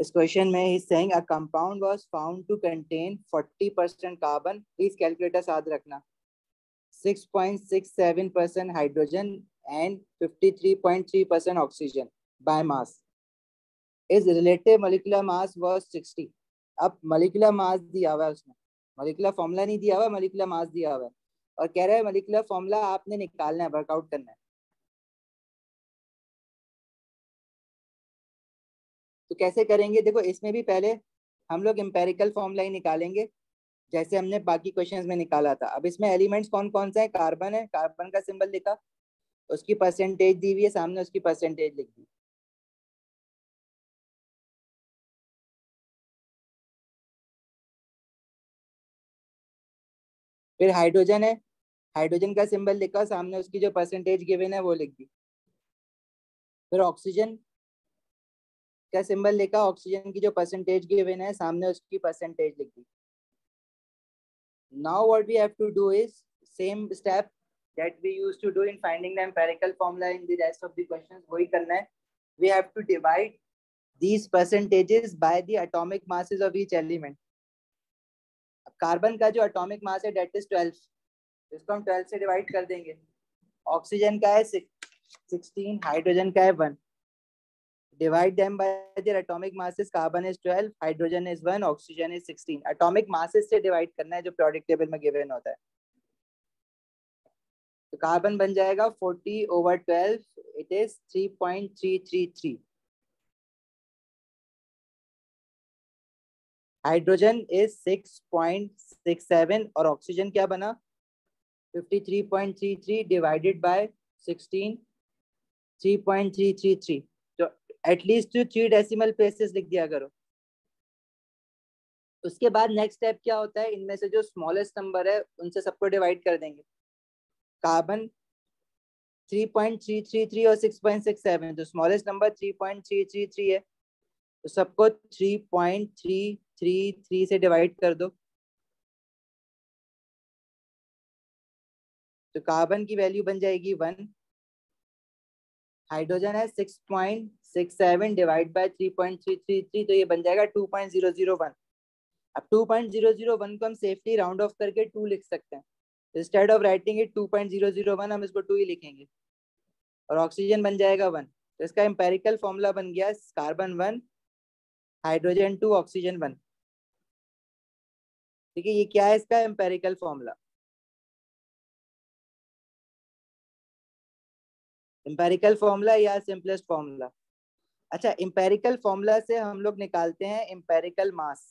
इस क्वेश्चन में ही saying a compound was found to contain 40% carbon please calculator साथ रखना। 6.67% hydrogen and 53.3% oxygen by mass is relative molecular mass was 60 अब molecular mass दिया हुआ है उसमें मोलिकुलर फॉर्मूला नहीं दिया हुआ मोलिकुलर मास दिया हुआ है। और कह रहा है मोलिकुलर फॉर्मूला आपने निकालना है वर्कआउट करना है। तो कैसे करेंगे? देखो, इसमें भी पहले हम लोग एम्पेरिकल फॉर्मूला ही निकालेंगे, जैसे हमने बाकी क्वेश्चंस में निकाला था। अब इसमें एलिमेंट्स कौन कौन सा है? कार्बन है। कार्बन का सिंबल लिखा। उसकी परसेंटेज दी हुई है, सामने उसकी परसेंटेज लिख दी। फिर हाइड्रोजन है। हाइड्रोजन का सिंबल लिखा, सामने उसकी जो परसेंटेज गिवन है, वो लिख दी। फिर ऑक्सीजन का सिंबल लिखा ऑक्सीजन की जो परसेंटेज गिवन है, सामने उसकी परसेंटेज लिख। दी now what we have to do is same step that we use to do in finding the empirical formula in the rest of the questions वही करना है। We have to divide these percentages by the atomic masses of each element carbon का जो atomic mass है that is 12 इसको हम 12 से divide कर देंगे। ऑक्सीजन का है 6 16 हाइड्रोजन का है 1 divide them by their atomic masses carbon is 12 hydrogen is 1 oxygen is 16 atomic masses से divide करना है जो periodic table में given होता है तो कार्बन बन जाएगा 40 over 12 it is 3.333 hydrogen is 6.67 और ऑक्सीजन क्या बना 53.33 divided by 16 3.333 at least three decimal places लिख दिया करो। उसके बाद नेक्स्ट स्टेप क्या होता है? इनमें से जो स्मॉलेस्ट नंबर है, उनसे सबको डिवाइड कर देंगे। कार्बन 3.333 और 6.67 तो स्मॉलेस्ट नंबर 3.333 है तो सबको 3.333 से डिवाइड कर दो। तो कार्बन की वैल्यू बन जाएगी वन हाइड्रोजन है six point six seven divide by three point three three three तो ये बन जाएगा two point zero zero one अब two point zero zero one को हम सेफली राउंड ऑफ़ करके टू लिख सकते हैं. Instead of writing it two point zero zero one हम इसको टू ही लिखेंगे. और ऑक्सीजन बन जाएगा वन तो इसका एम्पेरिकल फॉर्मूला बन गया carbon one hydrogen two oxygen one ठीक है ये क्या है इसका एम्पेरिकल फॉर्मूला एम्पेरिकल फॉर्मूला या सिंपलेस्ट फॉर्मूला अच्छा इम्पेरिकल फॉर्मूला से हम लोग निकालते हैं इम्पेरिकल मास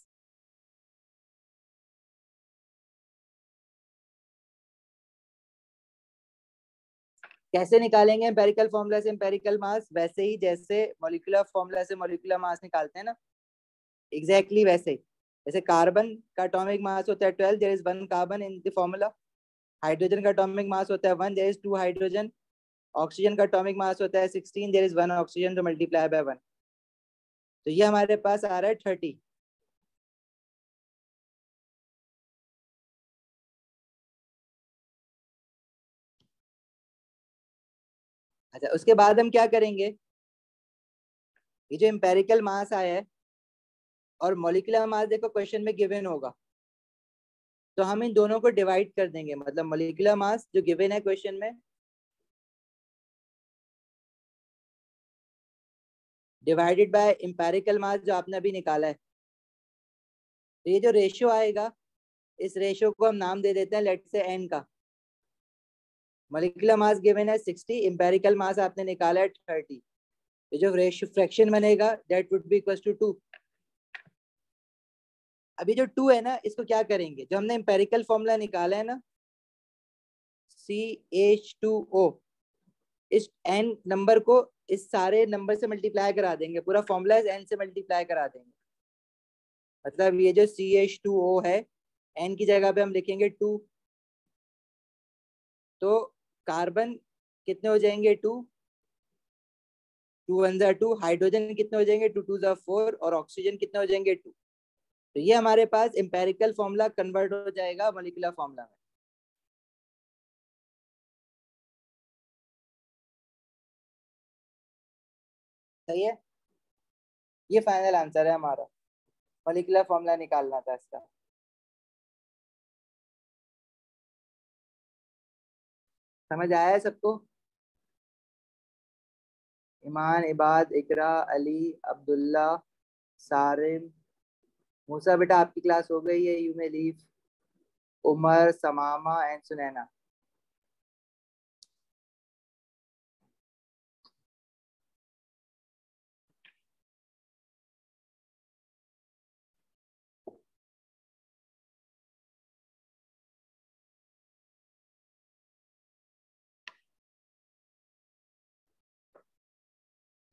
कैसे निकालेंगे एम्पेरिकल फॉर्मूला से एम्पेरिकल मास वैसे ही जैसे मोलिकुलर फॉर्मूला से मोलिकुलर मास निकालते हैं ना। एग्जैक्टली exactly वैसे। जैसे कार्बन का अटोमिक मास होता है twelve there is one carbon in the formula hydrogen का अटोमिक मास होता है one there is two hydrogen oxygen का अटोमिक मास होता है sixteen there is one oxygen तो मल्टीप्लाई बाय वन तो ये हमारे पास आ रहा है थर्टी अच्छा उसके बाद हम क्या करेंगे? ये जो एम्पेरिकल मास आया है, और मोलिकुलर मास देखो क्वेश्चन में गिवन होगा। तो हम इन दोनों को डिवाइड कर देंगे मतलब मोलिकुलर मास जो गिवन है क्वेश्चन में डिवाइडेड बाय इंपेरिकल मास जो आपने अभी निकाला है। तो ये जो रेशियो आएगा, इस रेशियो को हम नाम दे देते हैं लेट से एन का। मोलिकुलर मास गिवन है 60 इंपेरिकल मास आपने निकाला है 30 तो जो रेशियो फ्रैक्शन बनेगा that would be equals to 2 अभी जो 2 है ना, इसको क्या करेंगे? जो हमने इंपेरिकल फॉर्मूला निकाला है ना सी एच टू ओ इस एन नंबर को इस सारे नंबर से मल्टीप्लाई करा देंगे, पूरा फॉर्मूला एन से मल्टीप्लाई करा देंगे। मतलब ये जो सी एच टू ओ है एन की जगह पे हम लिखेंगे टू तो कार्बन कितने हो जाएँगे टू टू वन ज़ा टू हाइड्रोजन कितने हो जाएँगे टू टू ज़ा फोर और ऑक्सीजन कितने हो जाएँगे टू तो ये हमारे पास इंपेरिकल फॉर्मूला कन्वर्ट हो जाएगा मोलिकुलर फॉर्मूला में। सही है? ये फाइनल आंसर है हमारा। मोलिकुलर फॉर्मूला निकालना था इसका। समझ आया है सबको? ईमान इबाद, इकरा, अली, अब्दुल्ला, सारिम। मूसा, बेटा आपकी क्लास हो गई है you may leave Umar, Samama and Sunaina.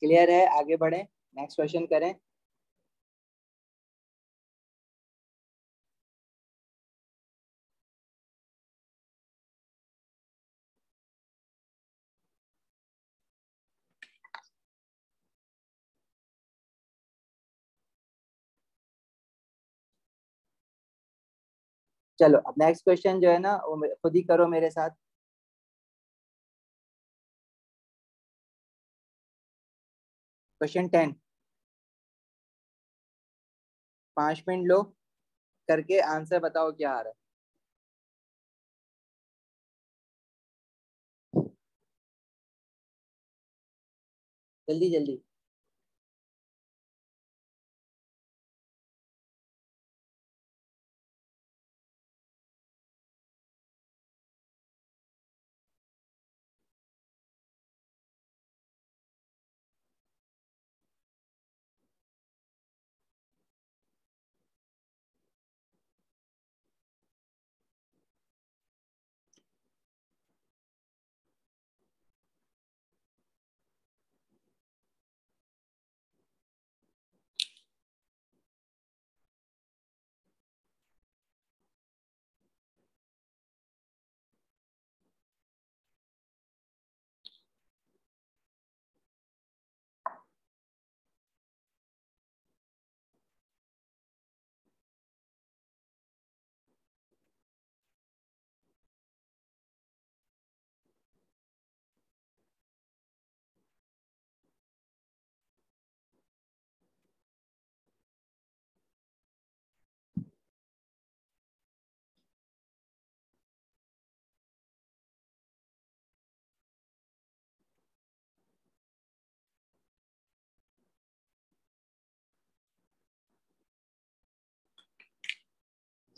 Clear है? आगे बढ़े। नेक्स्ट क्वेश्चन करें। चलो, अब नेक्स्ट क्वेश्चन जो है ना, वो खुद ही करो मेरे साथ। Question ten. पाँच मिनट लो करके आंसर बताओ क्या आ रहा है। जल्दी जल्दी।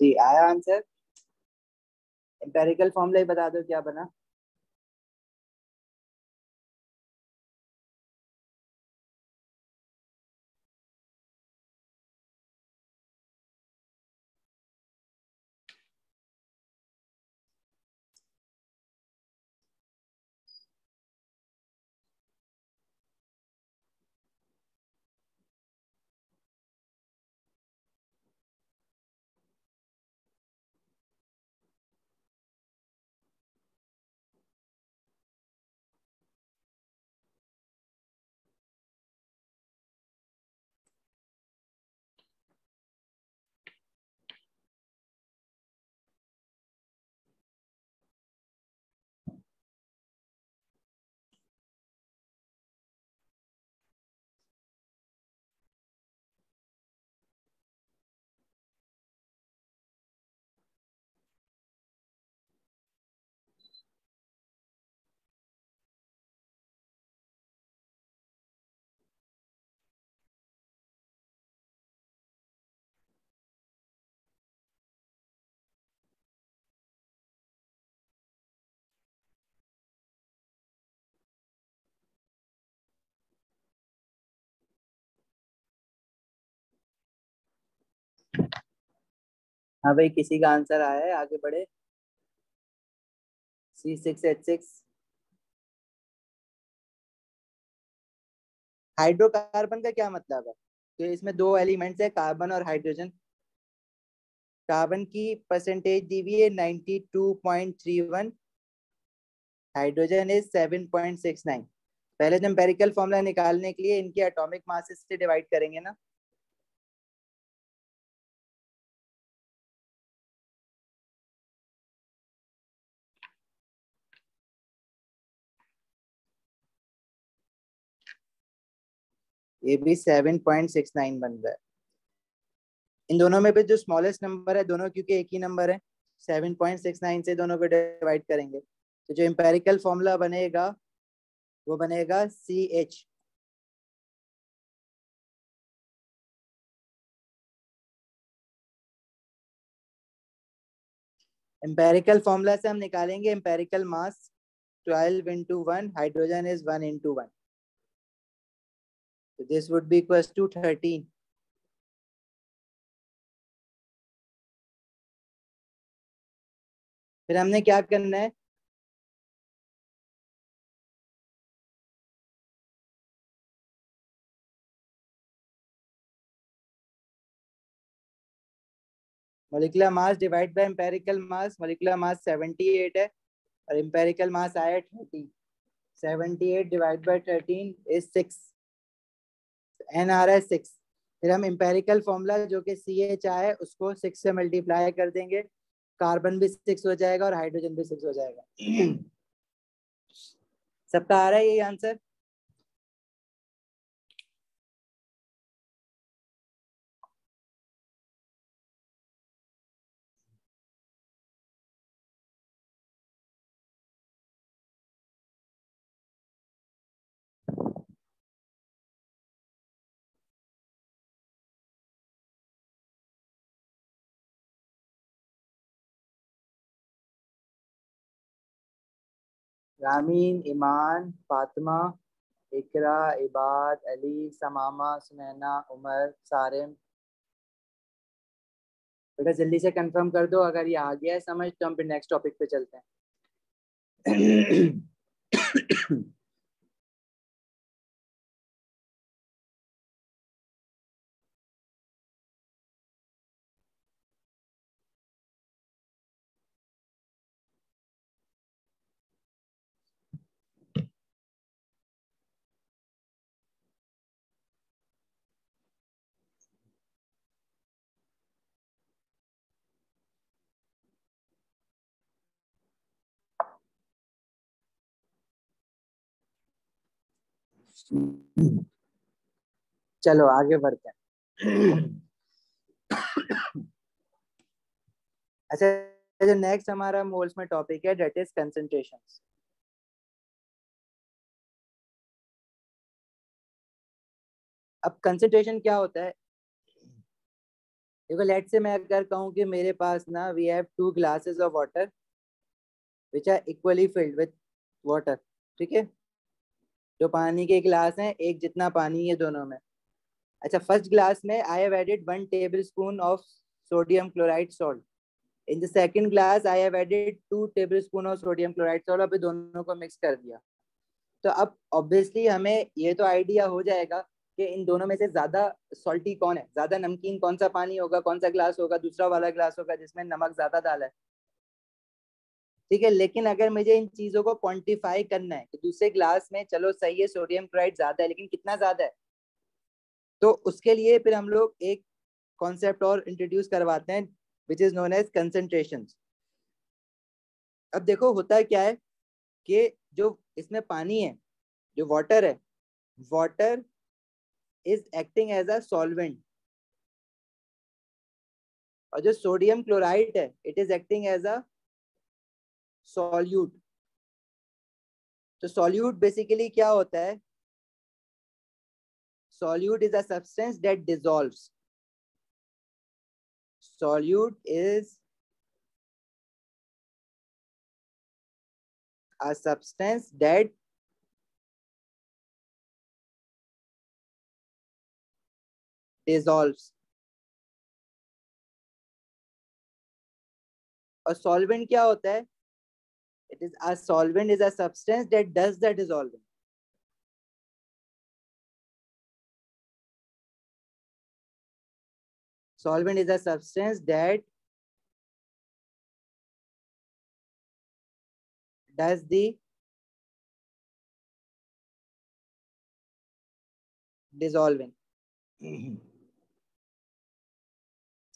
जी आया आंसर एम्पेरिकल फॉर्मूला ही बता दो क्या बना? हाँ भाई, किसी का आंसर आया है? आगे बढ़े। C six H six hydrocarbon का क्या मतलब है? तो इसमें दो एलिमेंट्स है कार्बन और हाइड्रोजन कार्बन की परसेंटेज दी हुई है ninety two point three one hydrogen is seven point six nine पहले तो एम्पेरिकल फॉर्मूला निकालने के लिए इनके एटॉमिक मासेस से डिवाइड करेंगे ना। ये भी सेवन पॉइंट सिक्स नाइन बन रहा है इन दोनों में भी जो स्मॉलेस्ट नंबर है, दोनों क्योंकि एक ही नंबर है सेवन पॉइंट सिक्स नाइन से दोनों को डिवाइड करेंगे। तो जो इम्पेरिकल फॉर्मूला बनेगा, वो बनेगा सी एच एम्पेरिकल फॉर्मूला से हम निकालेंगे empirical mass 12 into 1 hydrogen is 1 into 1 so this would be equals to 13 फिर हमने क्या करना है? Molecular mass divide by empirical mass molecular mass 78 है, और एम्पेरिकल मास आया 30 78 डिवाइड बाय 13 इज़ 6 एन आ रहा है 6 फिर हम एम्पेरिकल फॉर्मूला जो कि सी एच आए उसको सिक्स से मल्टीप्लाई कर देंगे। कार्बन भी सिक्स हो जाएगा और हाइड्रोजन भी सिक्स हो जाएगा। सबका आ रहा है यही आंसर रामीन ईमान फातिमा इकरा इबाद अली समामा सुनैना उमर सारिम बेटा जल्दी से कंफर्म कर दो अगर ये आ गया है समझ तो हम फिर नेक्स्ट टॉपिक पे चलते हैं चलो, आगे बढ़ते हैं। अच्छा जो नेक्स्ट हमारा मोल्स में टॉपिक है डेट इज़ कंसेंट्रेशन अब कंसेंट्रेशन क्या होता है? देखो लेट से मैं अगर कहूँ कि मेरे पास ना we have two glasses of water which are equally filled with water ठीक है? जो पानी के गिलास हैं, एक जितना पानी है दोनों में। अच्छा फ़र्स्ट ग्लास में I have added one tablespoon of sodium chloride salt in the second glass I have added two tablespoon of sodium chloride salt अभी दोनों को मिक्स कर दिया। तो अब ऑब्वियसली हमें ये तो आइडिया हो जाएगा कि इन दोनों में से ज़्यादा सॉल्टी कौन है? ज़्यादा नमकीन कौन सा पानी होगा, कौन सा ग्लास होगा, दूसरा वाला ग्लास होगा जिसमें नमक ज़्यादा डाला है। ठीक है, लेकिन अगर मुझे इन चीज़ों को क्वांटिफाई करना है कि दूसरे ग्लास में, चलो सही है सोडियम क्लोराइड ज़्यादा है, लेकिन कितना ज़्यादा है? तो उसके लिए फिर हम लोग एक कॉन्सेप्ट और इंट्रोड्यूस करवाते हैं which is known as concentration अब देखो, होता क्या है कि जो इसमें पानी है, जो वाटर है water is acting as a solvent और जो सोडियम क्लोराइड है it is acting as a solute तो सॉल्यूट बेसिकली क्या होता है? Solute is a substance that dissolve solute is a substance that dissolve और सॉल्वेंट क्या होता है? It is a solvent is a substance that does the dissolving. Solvent is a substance that does the dissolving.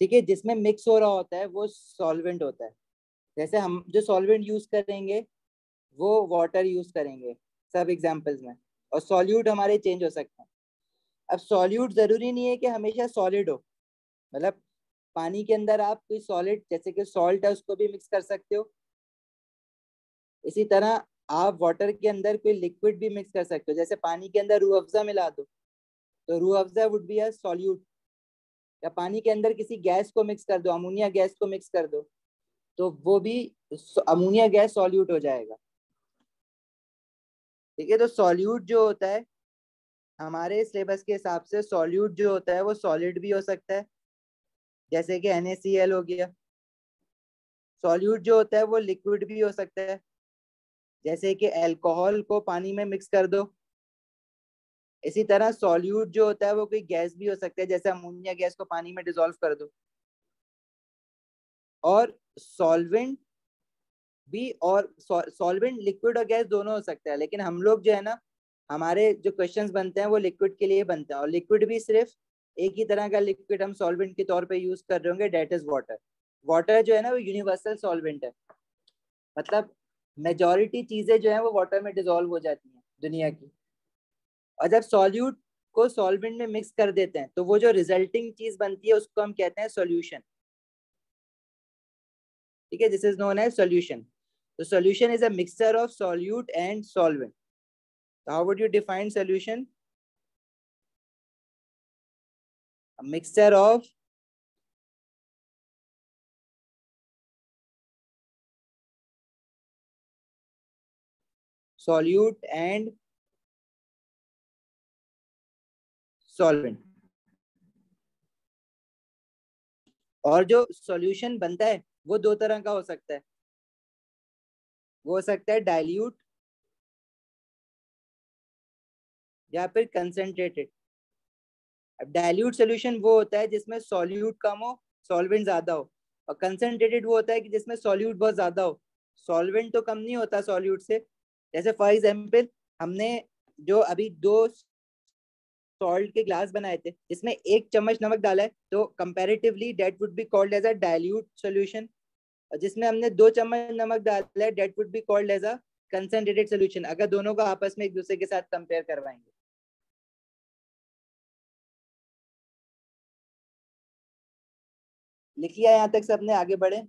ठीक है जिसमें mix हो रहा होता है वो सॉल्वेंट होता है जैसे हम जो सॉल्वेंट यूज़ करेंगे, वो वाटर यूज़ करेंगे, सब एग्जाम्पल्स में, और सॉल्यूट हमारे चेंज हो सकते हैं। अब सॉल्यूट ज़रूरी नहीं है कि हमेशा सॉलिड हो मतलब पानी के अंदर आप कोई सॉलिड जैसे कि सॉल्ट है, उसको भी मिक्स कर सकते हो। इसी तरह आप वाटर के अंदर कोई लिक्विड भी मिक्स कर सकते हो, जैसे पानी के अंदर रू अफ़ज़ा मिला दो तो Rooh Afza would be a solute या पानी के अंदर किसी गैस को मिक्स कर दो अमोनिया गैस को मिक्स कर दो। तो वो भी अमोनिया गैस सॉल्यूट हो जाएगा। ठीक है तो सॉल्यूट जो होता है, हमारे सिलेबस के हिसाब से सॉल्यूट जो होता है, वो सॉलिड भी हो सकता है। जैसे कि एन हो गया। सॉल्यूट जो होता है, वो लिक्विड भी हो सकता है। जैसे कि अल्कोहल को पानी में मिक्स कर दो। इसी तरह सॉल्यूट जो होता है, वो कोई गैस भी हो सकता है, जैसे अमोनिया गैस को पानी में डिजोल्व कर दो। और सॉल्वेंट भी और सॉल्वेंट लिक्विड और गैस दोनों हो सकता है। लेकिन हम लोग जो है ना, हमारे जो क्वेश्चंस बनते हैं, वो लिक्विड के लिए बनते हैं। और लिक्विड भी सिर्फ़ एक ही तरह का लिक्विड हम सॉल्वेंट के तौर पे यूज़ कर रहे होंगे डेट इज़ वाटर वाटर जो है ना, वो यूनिवर्सल सॉल्वेंट है। मतलब मेजोरिटी चीज़ें जो है, वो वाटर में डिजोल्व हो जाती हैं दुनिया की। और जब सॉल्यूट को सॉल्वेंट में मिक्स कर देते हैं तो वो जो रिजल्टिंग चीज़ बनती है, उसको हम कहते हैं सॉल्यूशन ठीक है this is known as solution तो solution is a mixture of solute and solvent how would you define solution mixture of solute and solvent. और जो सॉल्यूशन बनता है वो दो तरह का हो सकता है। वो हो सकता है डाइल्यूट या फिर कंसेंट्रेटेड अब डाइल्यूट सोल्यूशन वो होता है जिसमें सॉल्यूट कम हो सॉल्वेंट ज़्यादा हो। और कंसेंट्रेटेड वो होता है कि जिसमें सॉल्यूट बहुत ज़्यादा हो। सॉल्वेंट तो कम नहीं होता सॉल्यूट से। जैसे फॉर एग्ज़ाम्पल हमने जो अभी दो सॉल्ट के ग्लास बनाए थे जिसमें एक चम्मच नमक डाला है तो comparatively that would be called as a dilute solution जिसमें हमने दो चम्मच नमक डाला है that would be called as a concentrated solution अगर दोनों को आपस में एक दूसरे के साथ कंपेयर करवाएँगे। लिखिए यहाँ तक सबने आगे बढ़े।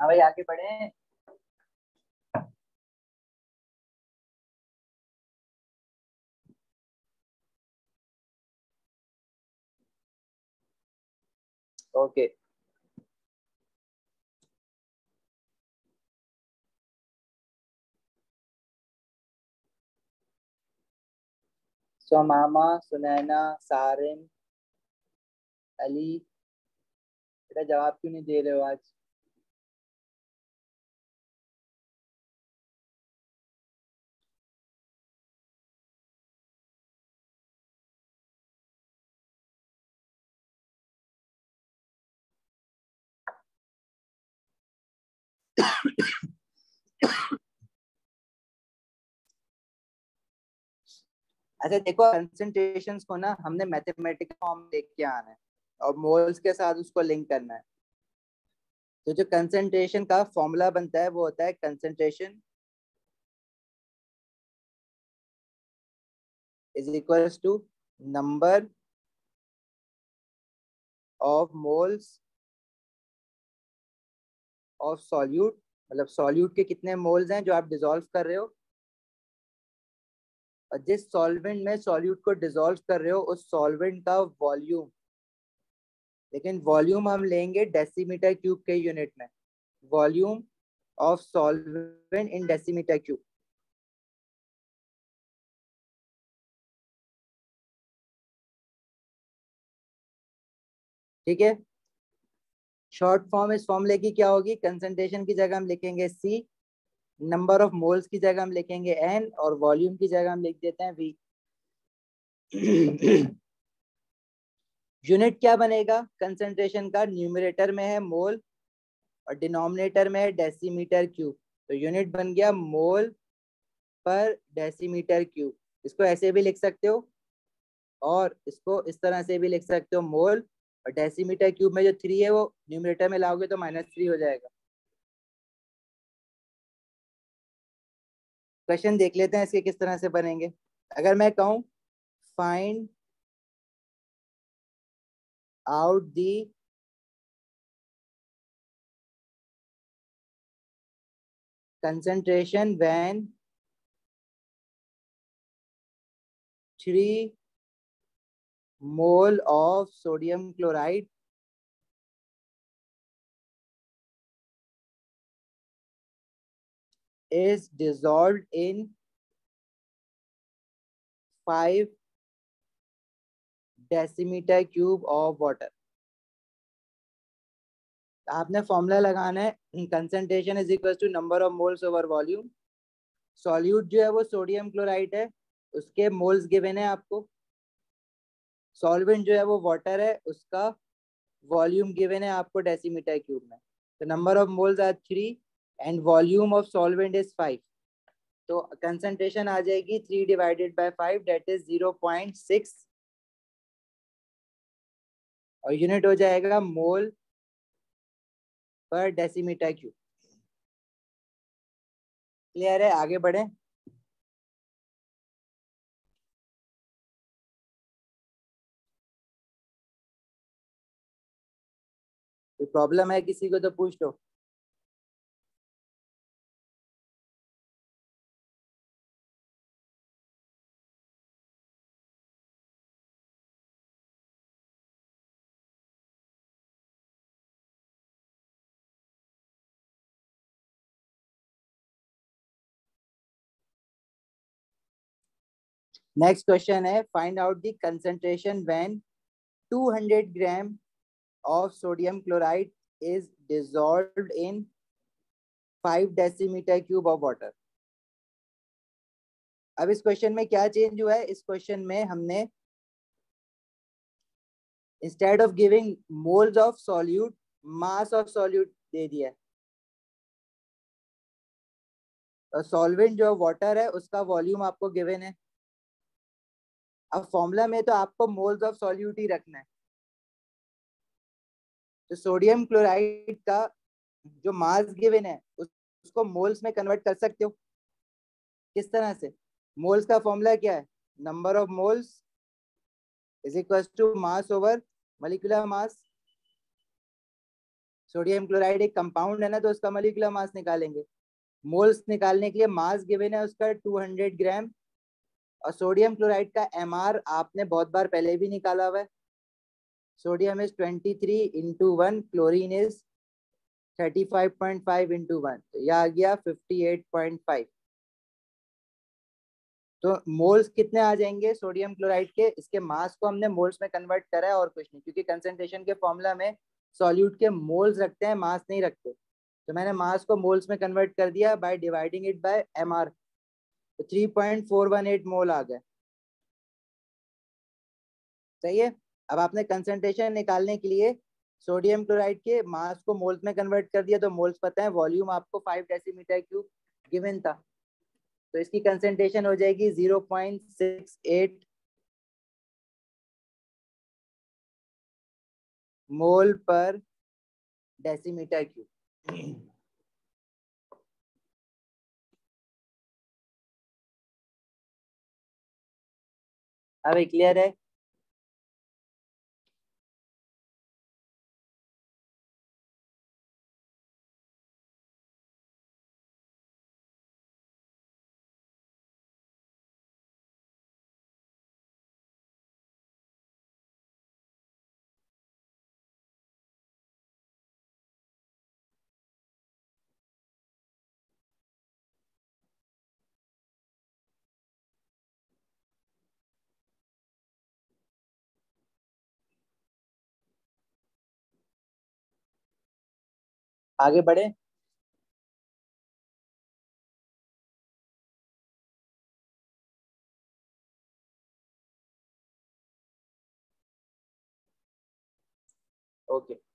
हाँ भाई, आगे बढ़े। ओके। मामा सुनैना सारिम अली। बेटा, जवाब क्यों नहीं दे रहे हो आज? अच्छा देखो कंसेंट्रेशन को ना हमने मैथमेटिकल फॉर्म देख के आना है और मोल्स के साथ उसको लिंक करना है। तो जो कंसेंट्रेशन का फॉर्मूला बनता है, वो होता है concentration is equals to number of moles of solute मतलब सॉल्यूट के कितने मोल्स हैं जो आप डिजोल्व कर रहे हो? और जिस सॉल्वेंट में सॉल्यूट को डिजोल्व कर रहे हो, उस सॉल्वेंट का वॉल्यूम लेकिन वॉल्यूम हम लेंगे डेसीमीटर क्यूब के यूनिट में। Volume of solvent in decimetre cube ठीक है? शॉर्ट फॉर्म इस फॉर्मूले की क्या होगी? कंसंट्रेशन की जगह हम लिखेंगे सी नंबर ऑफ़ मोल्स की जगह हम लिखेंगे एन और वॉल्यूम की जगह हम लिख देते हैं वी यूनिट क्या बनेगा? कंसंट्रेशन का न्यूमरेटर में है मोल और डिनोमिनेटर में है डेसीमीटर क्यूब तो यूनिट बन गया मोल पर डेसीमीटर क्यूब इसको ऐसे भी लिख सकते हो और इसको इस तरह से भी लिख सकते हो मोल और डेसीमीटर क्यूब में जो थ्री है वो न्यूमरेटर में लाओगे तो माइनस थ्री हो जाएगा। क्वेश्चन देख लेते हैं इसके किस तरह से बनेंगे। अगर मैं कहूँ find out the concentration when 3 mole of sodium chloride is dissolved in 5 decimeter cube of water. आपने फॉर्मूला लगाना है। Concentration is equal to number of moles over volume solute जो है वो सोडियम क्लोराइड है। उसके मोल्स गिवन है आपको। सॉल्वेंट जो है वो वाटर है, उसका वॉल्यूम गिवन है आपको डेसीमीटर क्यूब में। तो number of moles are three and volume of solvent is five तो कंसेंट्रेशन आ जाएगी three divided by five that is zero point six और यूनिट हो जाएगा मोल पर डेसीमीटर क्यूब क्लियर है? आगे बढ़े। कोई प्रॉब्लम है किसी को तो पूछ लो। नेक्स्ट क्वेश्चन है find out the concentration when 200 gram of sodium chloride is dissolved in 5 decimetre cube of water अब इस क्वेश्चन में क्या चेंज हुआ है? इस क्वेश्चन में हमने instead of giving moles of solute mass of solute दे दिया सॉल्वेंट जो वाटर है, उसका वॉल्यूम आपको गिवन है। अब फॉर्मूला में तो आपको मोल्स ऑफ़ सॉल्यूट ही रखना है। तो सोडियम क्लोराइड का जो मास गिवन है उस, उसको मोल्स में कन्वर्ट कर सकते हो। किस तरह से? मोल्स का फॉर्मूला क्या है? Number of moles is equal to mass over molecular mass. Sodium chloride एक कंपाउंड है ना तो उसका मलिकुलर मास निकालेंगे। मोल्स निकालने के लिए मास गिवन है उसका 200 ग्राम। और सोडियम क्लोराइड का एमआर आपने बहुत बार पहले भी निकाला हुआ है। Sodium is 23 three into one chlorine is 35.5 into one तो यह आ गया 58.5 तो मोल्स कितने आ जाएँगे सोडियम क्लोराइड के? इसके मास को हमने मोल्स में कन्वर्ट करा है और कुछ नहीं, क्योंकि कंसेंट्रेशन के फॉर्मूला में सॉल्यूट के मोल्स रखते हैं, मास नहीं रखते। तो मैंने मास को मोल्स में कन्वर्ट कर दिया by dividing it by M R three point four one eight mole आ गए। सही है? अब आपने कंसेंट्रेशन निकालने के लिए सोडियम क्लोराइड के मास को मोल्स में कन्वर्ट कर दिया तो मोल्स पता है वॉल्यूम आपको फाइव डेसीमीटर क्यूब गिवन था। तो इसकी कंसेंट्रेशन हो जाएगी zero point six eight mole per decimetre cube अभी क्लियर है? आगे बढ़े ओके okay.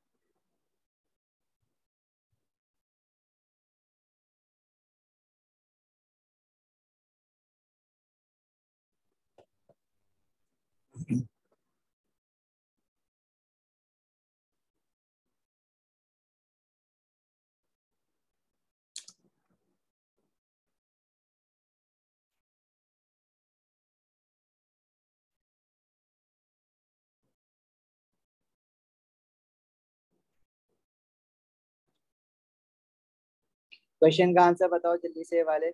क्वेश्चन का आंसर बताओ जल्दी से वाले।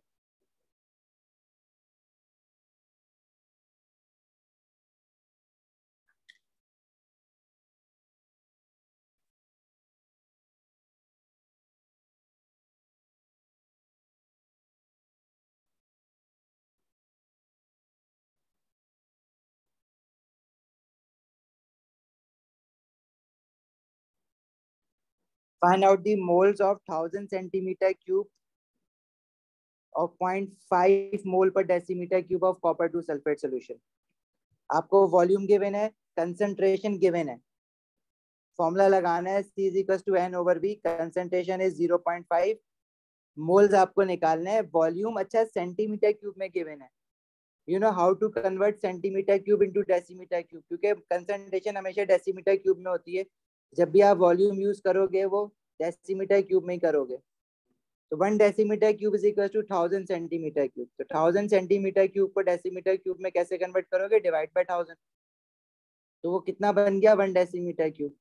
Find out the moles of 1000 centimeter cube of 0.5 mole per decimeter cube of copper to sulfate solution. आपको वॉल्यूम गिवन है कंसंट्रेशन गिवन है। फॉर्मूला लगाना है is equals to N over V concentration is 0.5 moles आपको निकालना है volume अच्छा centimetre cube में गिवन है। You know how to convert centimetre cube into decimetre cube क्योंकि कंसंट्रेशन हमेशा डेसीमीटर क्यूब में होती है। जब भी आप वॉल्यूम यूज़ करोगे वो डेसीमीटर क्यूब में ही करोगे। तो one decimetre cube is equal to thousand centimetre cube तो थाउज़ेंड सेंटीमीटर क्यूब को डेसीमीटर क्यूब में कैसे कन्वर्ट करोगे? डिवाइड बाई थाउज़ेंड तो वो कितना बन गया? वन डेसीमीटर क्यूब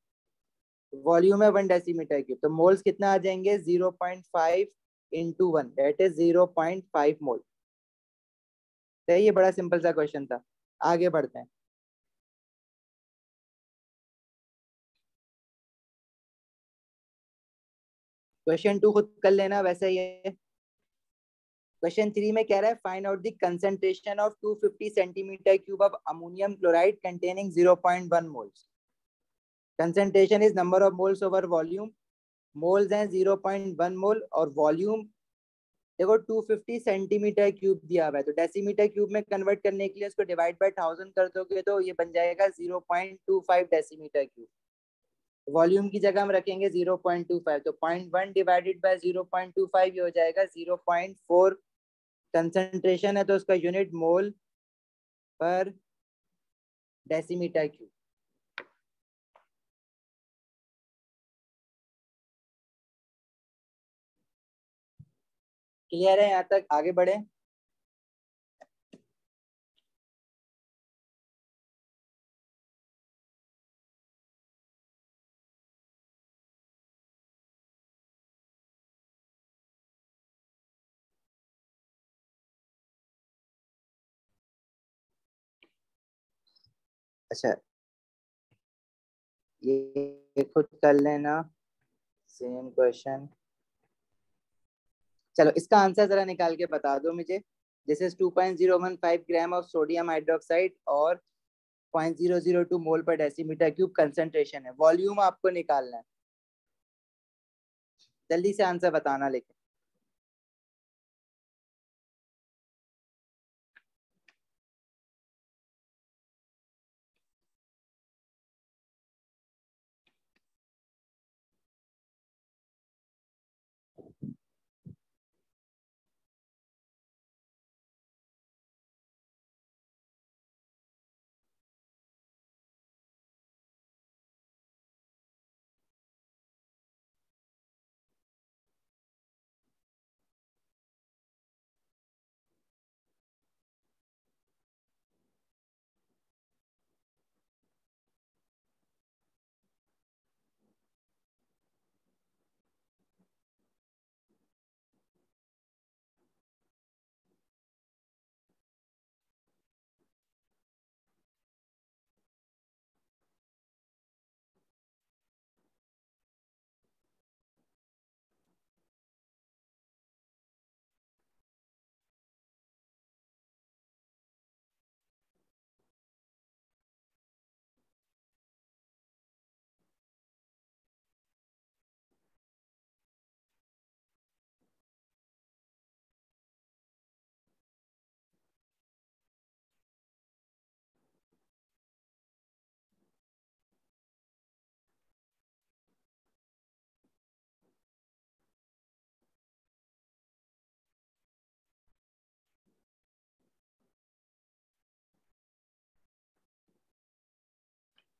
वॉल्यूम है वन डेसीमीटर क्यूब तो मोल्स कितना आ जाएँगे? Zero point five into one that is zero point five mole ये बड़ा सिंपल सा क्वेश्चन था। आगे बढ़ते हैं। क्वेश्चन टू खुद कर लेना, वैसे ही है। क्वेश्चन थ्री में कह रहा है find out the concentration of 250 centimetre cube of ammonium chloride containing 0.1 moles concentration is number of moles over volume moles हैं 0.1 मोल और वॉल्यूम देखो 250 सेंटीमीटर क्यूब दिया हुआ है तो डेसीमीटर क्यूब में कन्वर्ट करने के लिए उसको डिवाइड बाय थाउज़ेंड कर दोगे तो ये बन जाएगा 0.25 डेसीमीटर क्यूब वॉल्यूम की जगह हम रखेंगे 0.25 तो 0.1 डिवाइडेड बाय 0.25 ये हो जाएगा 0.4 कंसंट्रेशन है तो उसका यूनिट मोल पर डेसीमीटर क्यूब। क्लियर है? यहाँ तक आगे बढ़े। अच्छा। ये खुद कर लेना। सेम क्वेश्चन चलो, इसका आंसर जरा निकाल के बता दो मुझे। This is 2.015 gram of sodium hydroxide और 0.002 mole per decimetre cube concentration है। वॉल्यूम आपको निकालना है। जल्दी से आंसर बताना लेकिन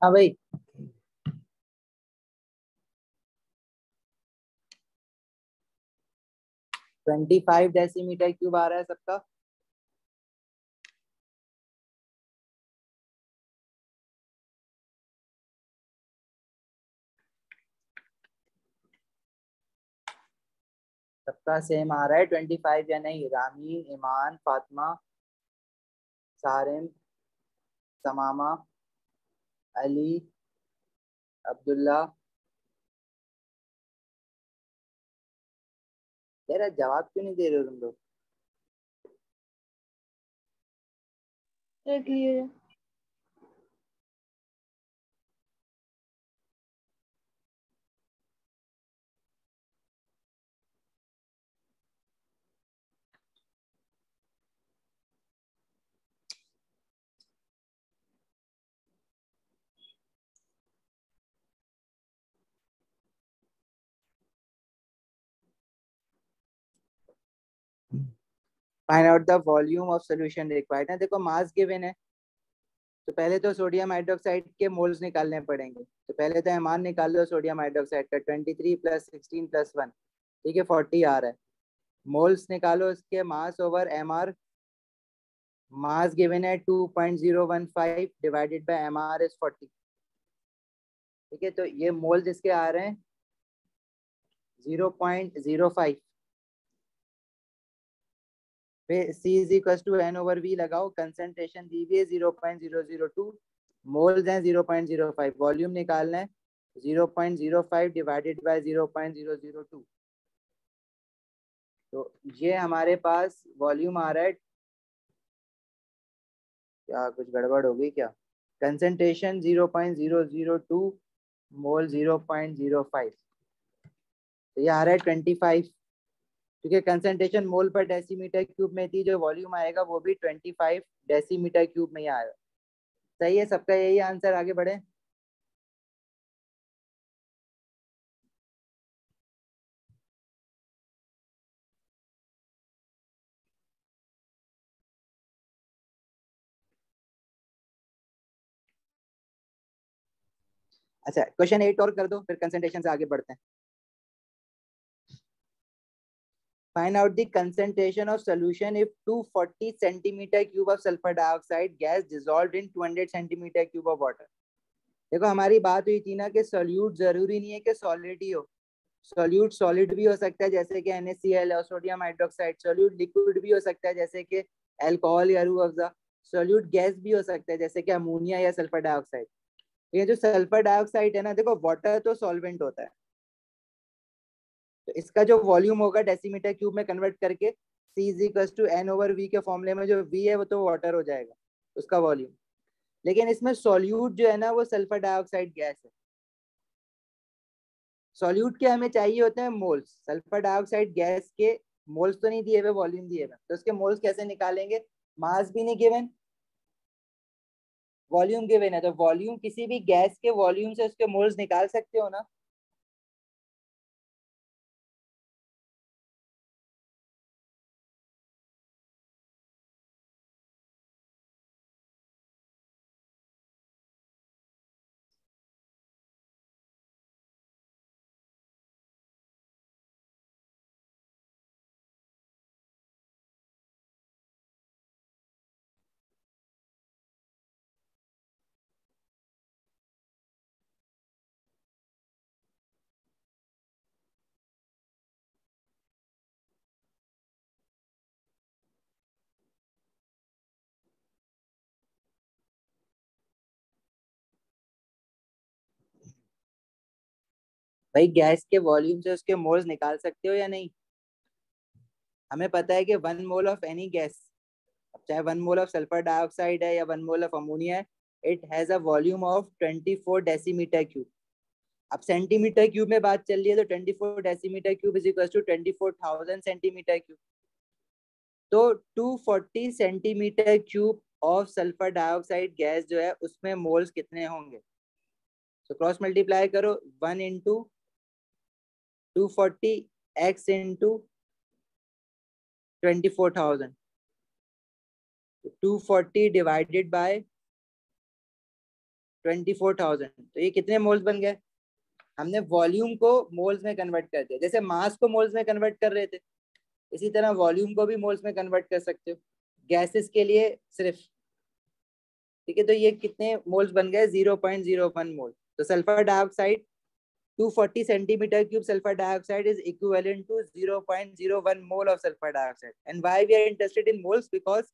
हाँ भाई। ट्वेंटी फाइव डेसीमीटर क्यूब आ रहा है सबका। सबका सेम आ रहा है। ट्वेंटी फाइव या नहीं रामीन ईमान फातिमा, सारिम समामा अली अब्दुल्ला। तेरा जवाब क्यों नहीं दे रहे हो तुम लोग? लिए। Find out the volume of solution required है देखो मास गिवन है तो पहले तो सोडियम हाइड्रोक्साइड के मोल्स निकालने पड़ेंगे। तो पहले तो एमान निकाल लो सोडियम हाइड्रोक्साइड का twenty three plus sixteen plus one ठीक है फोर्टी आ रहा है। मोल्स निकालो इसके mass over M R mass given है two point zero one five divided by M R is forty ठीक है तो ये मोल्स इसके आ रहे हैं zero point zero five C is equals to N over V लगाओ कंसेंट्रेशन दी हुई है zero point zero zero two moles हैं zero point zero five volume निकालना है zero point zero five divided by zero point zero zero two तो ये हमारे पास वॉल्यूम आ रहा है। क्या कुछ गड़बड़ हो गई क्या? Concentration zero point zero zero two mole zero point zero five तो ये आ रहा है ट्वेंटी फाइव क्योंकि concentration mole per decimetre cube में थी, जो वॉल्यूम आएगा, वो भी 25 डेसीमीटर क्यूब में ही आएगा। सही है? सबका यही आंसर आगे बढ़े। अच्छा क्वेश्चन एट और कर दो, फिर कंसेंट्रेशन से आगे बढ़ते हैं। Find out the concentration of solution if 240 centimeter cube of sulfur dioxide gas dissolved in 200 centimeter cube of water. देखो, हमारी बात हुई थी ना कि सोल्यूट ज़रूरी नहीं है कि सॉलिड ही हो। सोल्यूट सॉलिड भी हो सकता है, जैसे कि NaCl और सोडियम हाइड्रोक्साइड सोल्यूट लिक्विड भी हो सकता है, जैसे कि अल्कोहल या रू अफजा सोल्यूट गैस भी हो सकता है, जैसे कि अमोनिया या सल्फ़र डाइऑक्साइड ये जो सल्फ़र डाइऑक्साइड है ना, देखो वाटर तो सॉल्वेंट होता है। तो इसका जो वॉल्यूम होगा डेसीमीटर क्यूब में कन्वर्ट करके C two N over V के फॉर्मूले में जो वी है वो तो वाटर हो जाएगा, उसका वॉल्यूम। लेकिन इसमें सॉल्यूट जो है ना वो सल्फ़र डाइऑक्साइड गैस है। सॉल्यूट के हमें चाहिए होते हैं मोल्स सल्फ़र डाइऑक्साइड गैस के मोल्स तो नहीं दिए हुए वॉल्यूम दिए हुए। तो उसके मोल्स कैसे निकालेंगे? मास भी नहीं गिवन वॉल्यूम गिवन है। तो वॉल्यूम किसी भी गैस के वॉल्यूम से उसके मोल्स निकाल सकते हो ना? भाई गैस के वॉल्यूम से उसके मोल्स निकाल सकते हो या नहीं? हमें पता है कि one mole of any gas चाहे one mole of sulphur dioxide है या वन मोल ऑफ़ अमोनिया है it has a volume of 24 decimetre cube अब सेंटीमीटर क्यूब में बात चल रही है तो 24 decimetre cube is equal to 24000 centimetre cube तो 240 centimetre cube of sulphur dioxide gas जो है, उसमें मोल्स कितने होंगे? तो क्रॉस मल्टीप्लाई करो one into 240 x into 24,000. 240 divided by twenty four thousand तो ये कितने मोल्स बन गए? हमने वॉल्यूम को मोल्स में कन्वर्ट कर दिया। जैसे मास को मोल्स में कन्वर्ट कर रहे थे इसी तरह वॉल्यूम को भी मोल्स में कन्वर्ट कर सकते हो। गैसेस के लिए सिर्फ़। ठीक है तो ये कितने मोल्स बन गए? Zero point zero one mole तो sulphur dioxide 240 centimeter cube sulfur dioxide is equivalent to 0.01 mole of sulfur dioxide. And why we are interested in moles? Because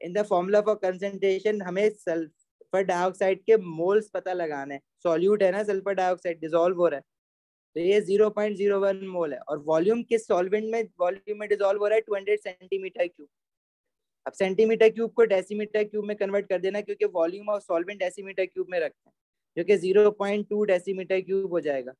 in the formula for concentration, हमें sulfur dioxide के moles पता लगाना है. Solute है ना sulfur dioxide dissolve हो रहा है. तो ये 0.01 मोल है और वॉल्यूम किस सॉल्वेंट में वॉल्यूम में डिसॉल्व हो रहा है 200 सेंटीमीटर क्यूब अब सेंटीमीटर क्यूब को डेसीमीटर क्यूब में कन्वर्ट कर देना क्योंकि वॉल्यूम और सॉल्वेंट डेसीमीटर क्यूब में रखते हैं जो कि zero point two decimetre cube हो जाएगा।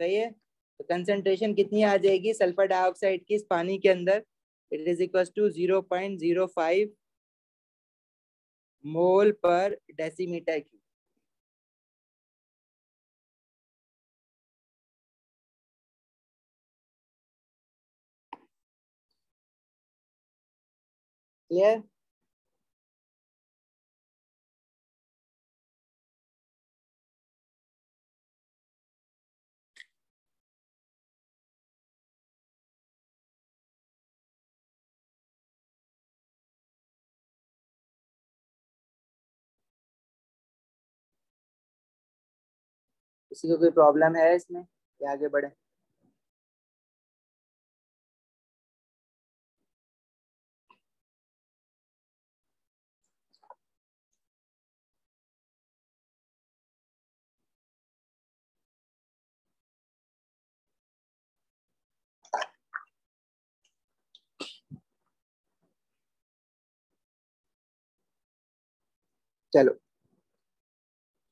सही है? तो कंसेंट्रेशन कितनी आ जाएगी? सल्फ़र डाइऑक्साइड की इस पानी के अंदर। It is equal to zero point zero five mole per decimetre cube clear किसी को कोई प्रॉब्लम है इसमें या आगे बढ़े। चलो।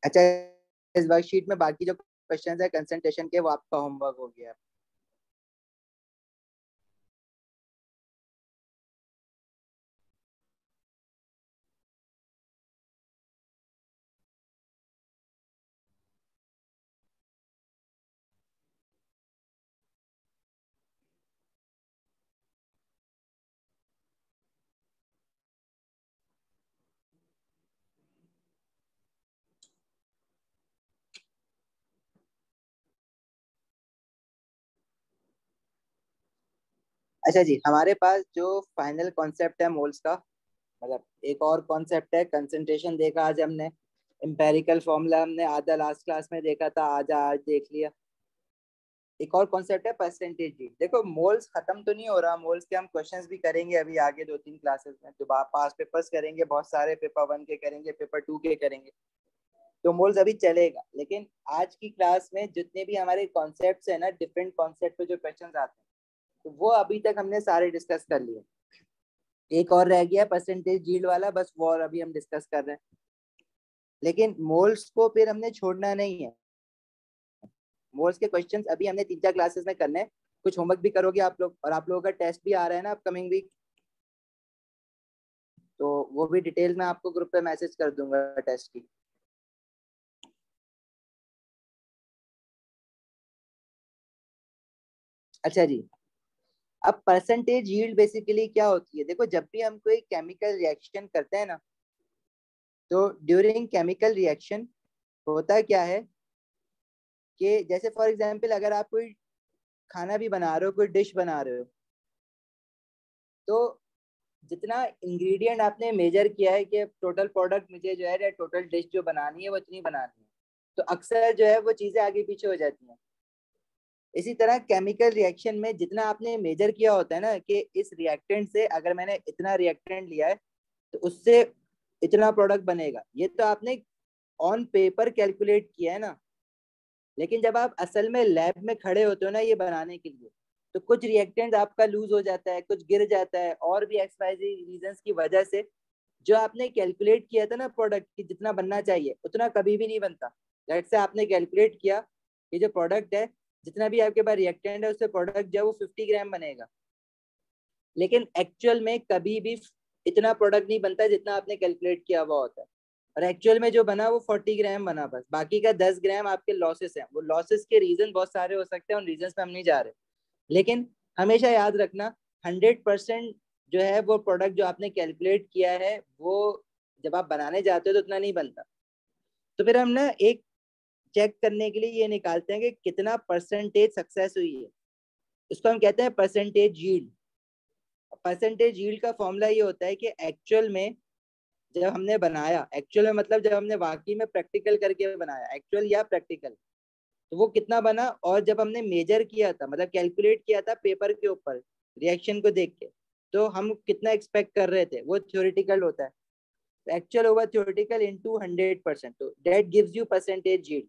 अच्छा इस वर्कशीट में बाकी जो क्वेश्चन है कंसंट्रेशन के वो आपका होमवर्क हो गया। अच्छा जी, हमारे पास जो फाइनल कॉन्सेप्ट है मोल्स का मतलब एक और कॉन्सेप्ट है कंसंट्रेशन देखा आज हमने एम्पेरिकल फॉर्मूला हमने आधा लास्ट क्लास में देखा था आज आज देख लिया। एक और कॉन्सेप्ट है परसेंटेज जी देखो मोल्स खत्म तो नहीं हो रहा मोल्स के हम क्वेश्चंस भी करेंगे अभी आगे दो तीन क्लासेस में। जो पास पेपर्स करेंगे, बहुत सारे पेपर वन के करेंगे पेपर टू के करेंगे तो मोल्स अभी चलेगा। लेकिन आज की क्लास में जितने भी हमारे कॉन्सेप्ट है ना डिफरेंट कॉन्सेप्ट जो क्वेश्चन आते हैं तो वो अभी तक हमने सारे डिस्कस कर लिए। एक और रह गया परसेंटेज जील्ड वाला, बस वो और अभी हम डिस्कस कर रहे हैं। लेकिन मोल्स को फिर हमने छोड़ना नहीं है। मोल्स के क्वेश्चंस अभी हमने तीन चार क्लासेस में करने हैं। कुछ होमवर्क भी करोगे आप लोग, और आप लोगों का टेस्ट भी आ रहा है ना अपकमिंग वीक तो वो भी डिटेल में आपको ग्रुप पे मैसेज कर दूँगा टेस्ट की। अच्छा जी। अब परसेंटेज यील्ड बेसिकली क्या होती है? देखो, जब भी हम कोई केमिकल रिएक्शन करते हैं ना तो ड्यूरिंग केमिकल रिएक्शन होता क्या है कि जैसे फॉर एग्जांपल अगर आप कोई खाना भी बना रहे हो, कोई डिश बना रहे हो तो जितना इंग्रेडिएंट आपने मेजर किया है कि टोटल प्रोडक्ट मुझे जो है टोटल डिश जो बनानी है, वो इतनी बनानी है। तो अक्सर जो है, वो चीज़ें आगे पीछे हो जाती हैं। इसी तरह केमिकल रिएक्शन में जितना आपने मेजर किया होता है ना कि इस रिएक्टेंट से अगर मैंने इतना रिएक्टेंट लिया है तो उससे इतना प्रोडक्ट बनेगा। ये तो आपने ऑन पेपर कैलकुलेट किया है ना। लेकिन जब आप असल में लैब में खड़े होते हो ना ये बनाने के लिए तो कुछ रिएक्टेंट आपका लूज हो जाता है, कुछ गिर जाता है, और भी एक्सपाइजी रीजन की वजह से जो आपने कैलकुलेट किया था ना प्रोडक्ट की जितना बनना चाहिए, उतना कभी भी नहीं बनता। लेट से आपने कैलकुलेट किया ये जो प्रोडक्ट है जितना भी आपके पास रिएक्टेंट है, उससे प्रोडक्ट जो है वो फिफ्टी ग्राम बनेगा। लेकिन एक्चुअल में कभी भी इतना प्रोडक्ट नहीं बनता जितना आपने कैलकुलेट किया हुआ होता है। और एक्चुअल में जो बना वो फोर्टी ग्राम बना बस। बाकी का दस ग्राम आपके लॉसेस हैं। वो लॉसेस के रीजन बहुत सारे हो सकते हैं, उन रीजन पे हम नहीं जा रहे। लेकिन हमेशा याद रखना हंड्रेड परसेंट जो है वो प्रोडक्ट जो आपने कैलकुलेट किया है, वो जब आप बनाने जाते हो तो उतना नहीं बनता। तो फिर हम ना एक चेक करने के लिए ये निकालते हैं कि कितना परसेंटेज सक्सेस हुई है। उसको हम कहते हैं परसेंटेज यील्ड परसेंटेज यील्ड का फॉर्मूला ये होता है कि एक्चुअल में जब हमने बनाया एक्चुअल में मतलब जब हमने वाकई में प्रैक्टिकल करके बनाया एक्चुअल या प्रैक्टिकल तो वो कितना बना और जब हमने मेजर किया था मतलब कैलकुलेट किया था पेपर के ऊपर रिएक्शन को देख के तो हम कितना एक्सपेक्ट कर रहे थे, वो थ्योरिटिकल होता है। Actual over theoretical into hundred percent तो that gives you percentage yield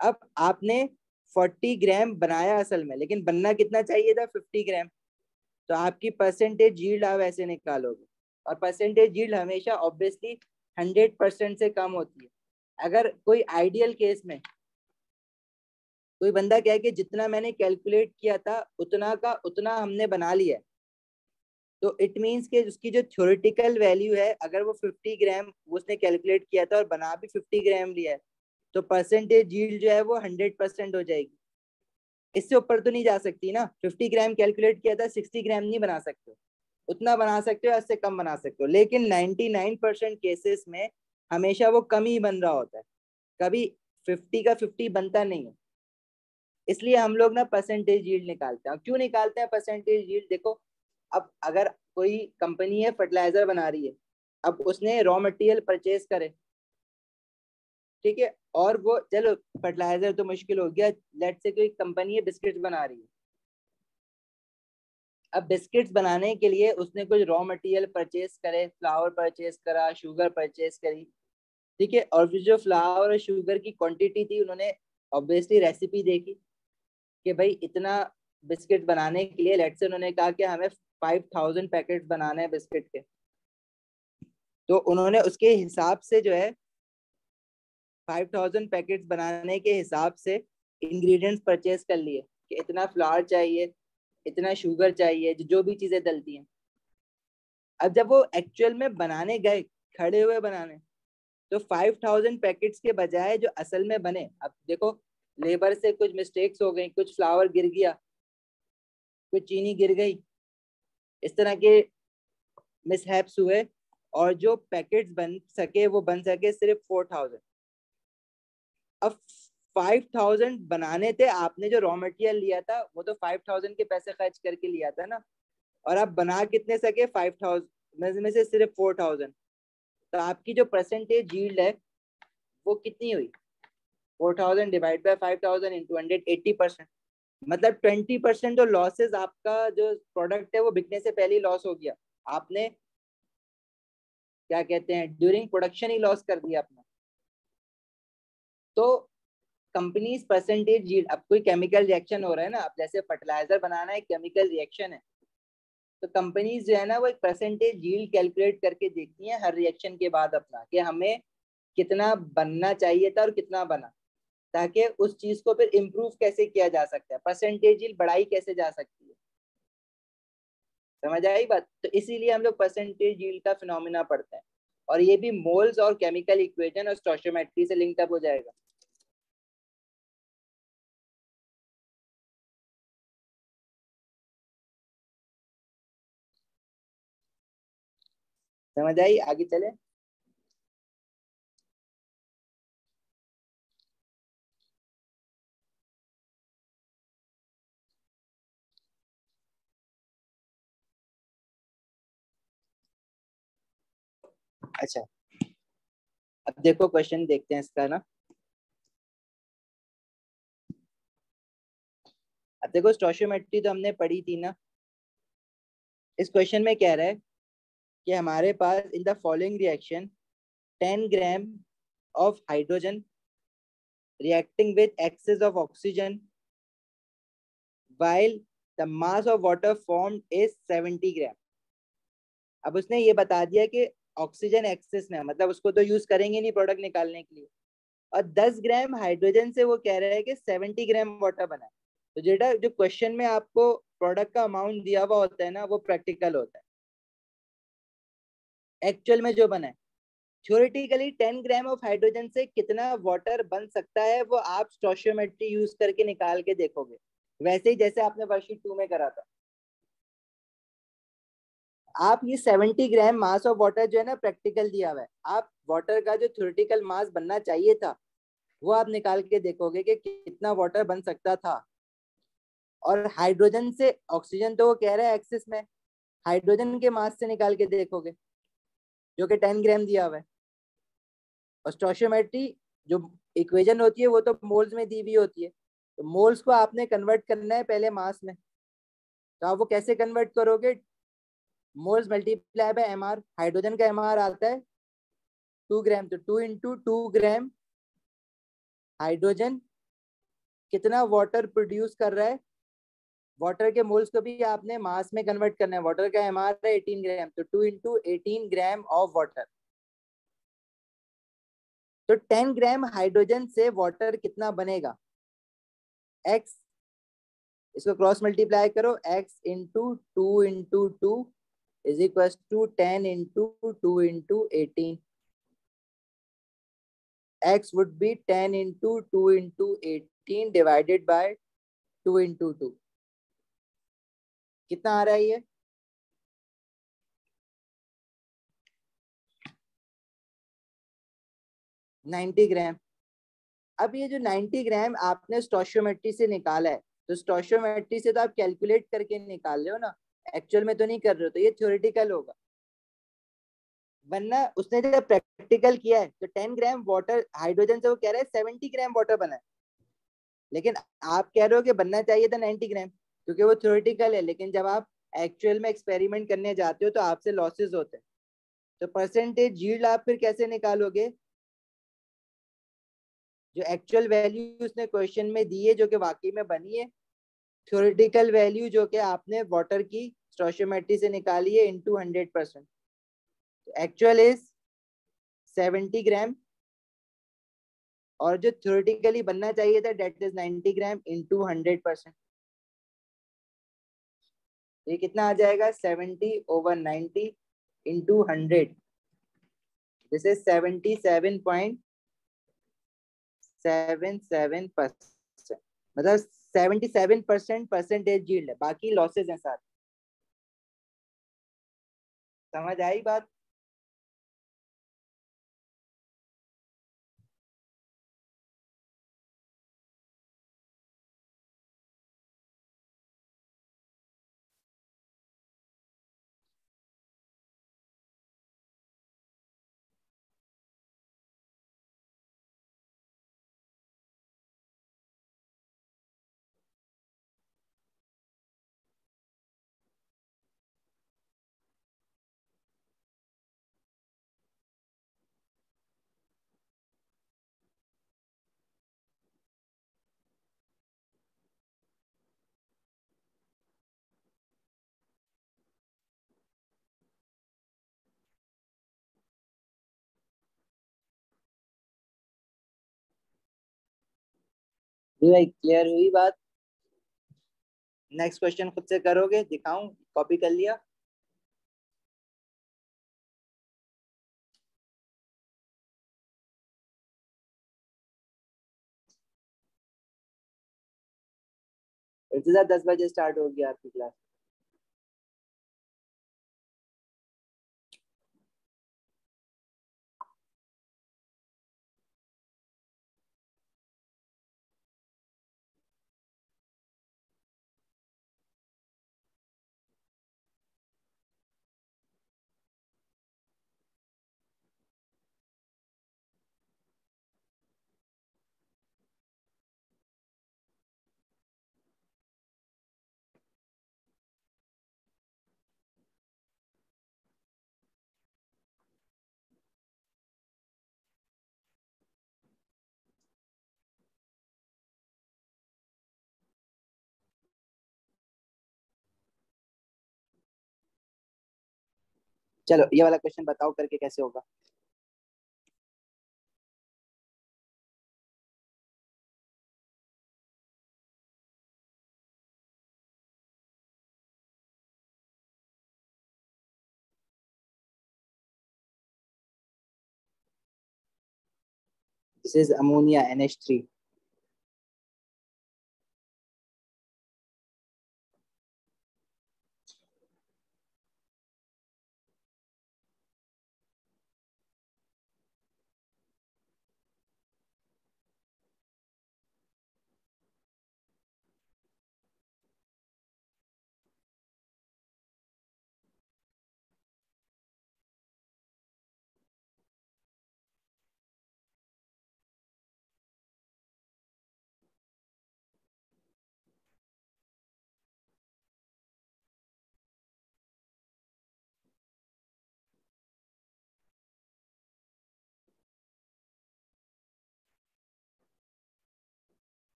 अब आपने 40 ग्राम बनाया असल में, लेकिन बनना कितना चाहिए था? 50 ग्राम तो आपकी परसेंटेज यील्ड आप ऐसे निकालोगे, और परसेंटेज यील्ड हमेशा ऑब्वियसली 100 परसेंट से कम होती है। अगर कोई आइडियल केस में, कोई बंदा कहे कि जितना मैंने कैलकुलेट किया था, उतना का उतना हमने बना लिया तो इट मीन्स कि उसकी जो थ्योरेटिकल वैल्यू है, अगर वो 50 ग्राम उसने कैलकुलेट किया था और बना भी 50 ग्राम लिया है तो परसेंटेज जो है वो 100 परसेंट हो जाएगी। इससे ऊपर तो नहीं जा सकती ना। 50 ग्राम कैलकुलेट किया था 60 ग्राम नहीं बना सकते। उतना बना सकते हो इससे कम बना सकते हो। लेकिन 99 परसेंट केसेस में हमेशा वो कम ही बन रहा होता है। कभी 50 का 50 बनता नहीं है। इसलिए हम लोग ना परसेंटेज यील्ड निकालते हैं। क्यों निकालते हैं परसेंटेज यील्ड देखो, अब अगर कोई कंपनी है फर्टिलाइज़र बना रही है, अब उसने रॉ मटेरियल परचेज करे। ठीक है? और वो, चलो फर्टिलाइज़र तो मुश्किल हो गया लेट से कोई कंपनी है बिस्किट बना रही है। अब बिस्किट्स बनाने के लिए उसने कुछ रॉ मटेरियल परचेज करे फ्लावर परचेज करा शुगर परचेज करी, ठीक है? और फिर जो फ्लावर और शुगर की क्वांटिटी थी, उन्होंने ऑब्वियसली रेसिपी देखी कि भाई इतना बिस्किट बनाने के लिए लेट से उन्होंने कहा कि हमें फाइव थाउज़ेंड पैकेट बनाने हैं बिस्किट के। तो उन्होंने उसके हिसाब से जो है फाइव थाउज़ेंड पैकेट बनाने के हिसाब से इंग्रेडिएंट्स परचेज कर लिए कि इतना फ्लावर चाहिए, इतना शुगर चाहिए, जो भी चीज़ें डलती हैं। अब जब वो एक्चुअल में बनाने गए, खड़े हुए बनाने तो फाइव थाउज़ेंड पैकेट्स के बजाय जो असल में बने, अब देखो लेबर से कुछ मिस्टेक्स हो गई, कुछ फ्लावर गिर गया, कुछ चीनी गिर गई, इस तरह के मिसहैप्स हुए, और जो पैकेट्स बन सके, वो बन सके सिर्फ़ फोर थाउज़ेंड अब फाइव थाउज़ेंड बनाने थे, आपने जो रॉ मटेरियल लिया था, वो तो फाइव थाउज़ेंड के पैसे खर्च करके लिया था ना। और आप बना कितने सके? फाइव थाउज़ेंड में से सिर्फ़ फोर थाउज़ेंड तो आपकी जो परसेंटेज यील्ड है, वो कितनी हुई? Four thousand divide by five thousand into hundred eighty percent मतलब ट्वेंटी परसेंट जो लॉसेज आपका जो प्रोडक्ट है, वो बिकने से पहले ही लॉस हो गया। आपने, क्या कहते हैं ड्यूरिंग प्रोडक्शन ही लॉस कर दिया अपना। तो कंपनीज़ परसेंटेज यील्ड अब कोई केमिकल रिएक्शन हो रहा है ना, अब जैसे फर्टिलाइज़र बनाना है केमिकल रिएक्शन है तो कंपनीज़ जो है ना, वो एक परसेंटेज यील्ड कैलकुलेट करके देखती हैं हर रिएक्शन के बाद अपना, कि हमें कितना बनना चाहिए था और कितना बना, ताकि उस चीज़ को फिर इम्प्रूव कैसे किया जा सकता है परसेंटेज बढ़ाई कैसे जा सकती है। समझ आई बात? तो इसीलिए हम लोग परसेंटेज यील्ड का फिनोमिना पढ़ते हैं, और ये भी मोल्स और केमिकल इक्वेशन और स्टोशियोमेट्री से लिंक अप हो जाएगा। समझ आई आगे चले अच्छा अब देखो क्वेश्चन देखते हैं इसका ना? अब देखो स्टोशियोमेट्री तो हमने पढ़ी थी ना। इस क्वेश्चन में कह रहा है? कि हमारे पास in the following reaction 10 gram of hydrogen reacting with excess of oxygen, while the mass of water formed is 70 gram. अब उसने ये बता दिया कि ऑक्सीजन एक्सेस में मतलब उसको तो यूज़ करेंगे नहीं प्रोडक्ट निकालने के लिए। और 10 ग्राम हाइड्रोजन से वो कह रहे हैं कि 70 ग्राम वाटर बना तो जेटा जो क्वेश्चन में आपको प्रोडक्ट का अमाउंट दिया हुआ होता है ना, वो प्रैक्टिकल होता है। एक्चुअल में जो बना है। Theoretically ten gram of hydrogen से कितना वाटर बन सकता है, वो आप स्टोशियोमेट्री यूज़ करके निकाल के देखोगे। वैसे ही जैसे आपने वर्कशीट टू में करा था। आप ये seventy gram mass of water जो है ना प्रैक्टिकल दिया हुआ है। आप वाटर का जो थ्योरेटिकल मास बनना चाहिए था, वो आप निकाल के देखोगे कि कितना वाटर बन सकता था। और हाइड्रोजन से ऑक्सीजन तो वो कह रहा है एक्सिस में। हाइड्रोजन के मास से निकाल के देखोगे। जो कि टेन ग्राम दिया हुआ है। और स्टोशियोमेट्री जो इक्वेशन होती है, वो तो मोल्स में दी हुई होती है। तो मोल्स को आपने कन्वर्ट करना है पहले मास में। तो आप वो कैसे कन्वर्ट करोगे? Moles multiply by MR hydrogen का एमआर आता है टू ग्राम तो two into two gram hydrogen कितना वाटर प्रोड्यूस कर रहा है? वाटर के मोल्स को भी आपने मास में कन्वर्ट करना है। वाटर का एम आर है एटीन ग्राम तो two into eighteen gram of water तो टेन ग्राम हाइड्रोजन से वाटर कितना बनेगा? एक्स इसको क्रॉस मल्टीप्लाई करो। X into two into two is equal to ten into two into eighteen x would be 10 into 2 into 18 divided by 2 into 2 कितना आ रहा है ये? Ninety gram. अब ये जो नाइन्टी ग्राम आपने स्टोशियोमेट्री से निकाला है तो स्टोशियोमेट्री से तो आप कैलकुलेट करके निकाल रहे हो ना। एक्चुअल में तो नहीं कर रहे हो तो ये थ्योरेटिकल होगा। वरना उसने जब प्रैक्टिकल किया है तो टेन ग्राम वाटर हाइड्रोजन से वो कह रहा है सेवेंटी ग्राम वाटर बना है। लेकिन आप कह रहे हो कि बनना चाहिए था नाइन्टी ग्राम। क्योंकि वो थ्योरेटिकल है, लेकिन जब आप एक्चुअल में एक्सपेरिमेंट करने जाते हो तो आपसे लॉसेस होते हैं। तो परसेंटेज जील्ड आप फिर कैसे निकालोगे? जो एक्चुअल वैल्यू उसने क्वेश्चन में दी है, जो कि वाकई में बनी है थ्योरेटिकल वैल्यू जो कि आपने वाटर की स्टोशियोमेट्री से निकाली है into hundred percent actual is seventy gram और जो थ्योरेटिकली बनना चाहिए था that is ninety gram into hundred percent ये कितना आ जाएगा? Seventy over ninety into hundred. This is seventy seven point seven seven percent मतलब seventy seven percent percentage yield है। बाकी लॉसेज हैं साथ। समझ आई बात? भाई क्लियर हुई बात? नेक्स्ट क्वेश्चन खुद से करोगे? दिखाऊँ? कॉपी कर लिया? इंतज़ार दस बजे स्टार्ट होगी आपकी क्लास चलो ये वाला क्वेश्चन बताओ करके कैसे होगा This is ammonia NH3.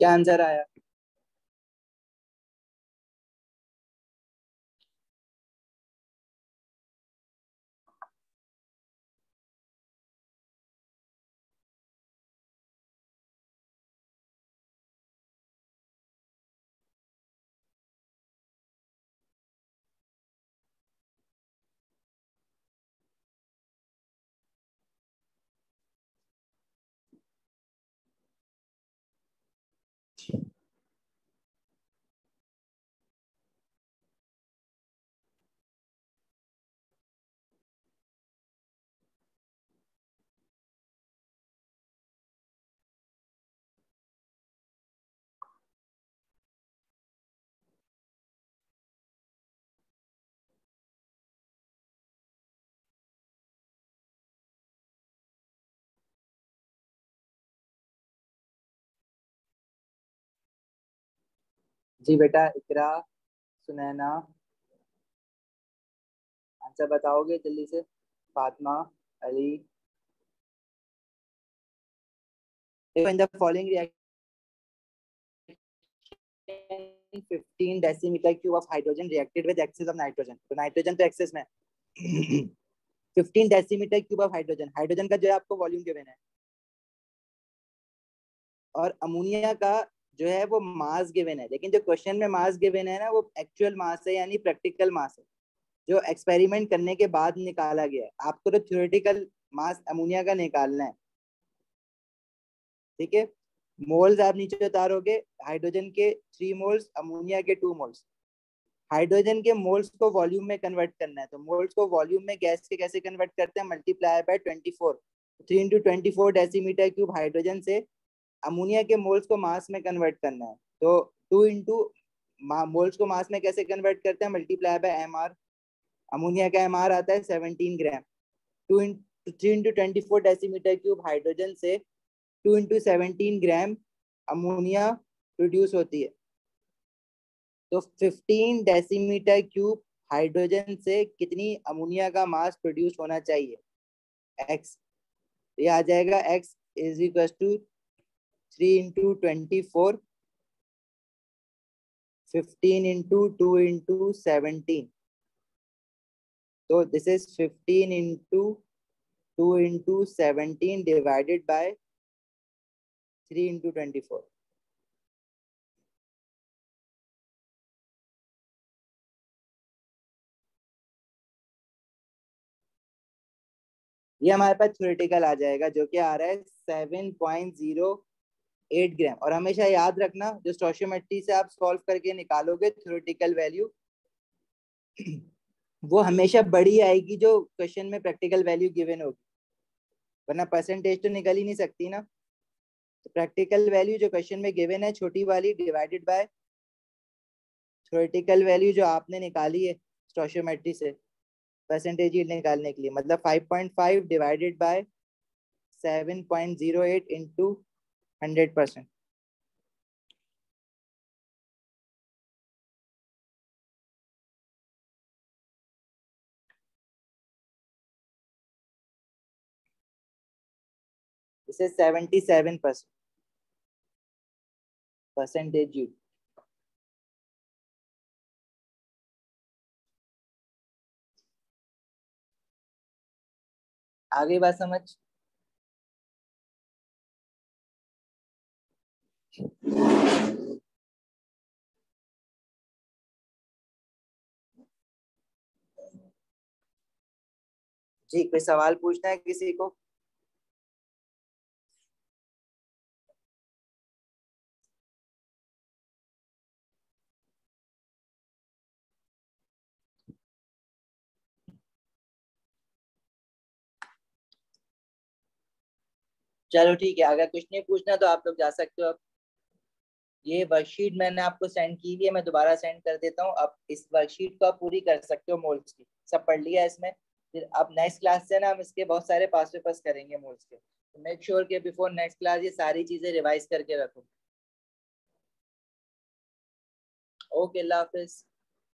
क्या आंसर आया? जी बेटा, इकरा, सुनैना। आंसर बताओगे जल्दी से? Fatima, Ali. 15 decimeter cube of hydrogen reacted with excess of nitrogen. तो नाइट्रोजन तो एक्सेस में 15 decimetre cube of hydrogen hydrogen का जो है आपको वॉल्यूम गिवन है। और अमोनिया का जो है वो मास गिवन है। लेकिन जो क्वेश्चन में मास गिवन है ना, वो एक्चुअल मास है यानी प्रैक्टिकल मास है, जो एक्सपेरिमेंट करने के बाद निकाला गया है। आपको तो थ्योरेटिकल मास अमोनिया का निकालना है। ठीक है? मोल्स आप नीचे उतारोगे हाइड्रोजन के थ्री मोल्स अमोनिया के टू मोल्स हाइड्रोजन के मोल्स को वॉल्यूम में कन्वर्ट करना है। तो मोल्स को वॉल्यूम में गैस के कैसे कन्वर्ट करते हैं? Multiply by twenty four three into twenty four decimetre cube hydrogen से अमोनिया के मोल्स को मास में कन्वर्ट करना है। तो टू इंटू मोल्स को मास में कैसे कन्वर्ट करते हैं? Multiply by M R ammonia का एम आर आता है seventeen gram two into three into twenty four decimetre cube hydrogen से two into seventeen gram ammonia produce होती है। तो फिफ्टीन डेसीमीटर क्यूब हाइड्रोजन से कितनी अमोनिया का मास प्रोड्यूस होना चाहिए? एक्स ये आ जाएगा x is equal to three into twenty four fifteen into two into seventeen तो this is fifteen into two into seventeen divided by three into twenty four ये हमारे पास थ्योरेटिकल आ जाएगा, जो कि आ रहा है seven point zero eight gram और हमेशा याद रखना, जो स्टोशियोमेट्री से आप सॉल्व करके निकालोगे थ्योरेटिकल वैल्यू वो हमेशा बड़ी आएगी जो क्वेश्चन में प्रैक्टिकल वैल्यू गिवन होगी। वरना परसेंटेज तो निकल ही नहीं सकती ना। तो प्रैक्टिकल वैल्यू जो क्वेश्चन में गिवन है, छोटी वाली डिवाइडेड बाय थ्योरेटिकल वैल्यू जो आपने निकाली है स्टोशियोमेट्री से परसेंटेज निकालने के लिए। मतलब 5.5 divided by 7.08 into hundred percent. Seventy seven percent percentage you आगे बात समझ? जी, कोई सवाल पूछना है किसी को? चलो ठीक है, अगर कुछ नहीं पूछना तो आप लोग जा सकते हो अब। ये वर्कशीट मैंने आपको सेंड की हुई है, मैं दोबारा सेंड कर देता हूँ। अब इस वर्कशीट को आप पूरी कर सकते हो मोल्स की। सब पढ़ लिया इसमें। फिर अब नेक्स्ट क्लास से ना हम इसके बहुत सारे पास पेपर्स करेंगे मोल्स के। तो मेक श्योर के बिफोर नेक्स्ट क्लास ये सारी चीज़ें रिवाइज करके रखो। ओके अल्लाह हाफिज़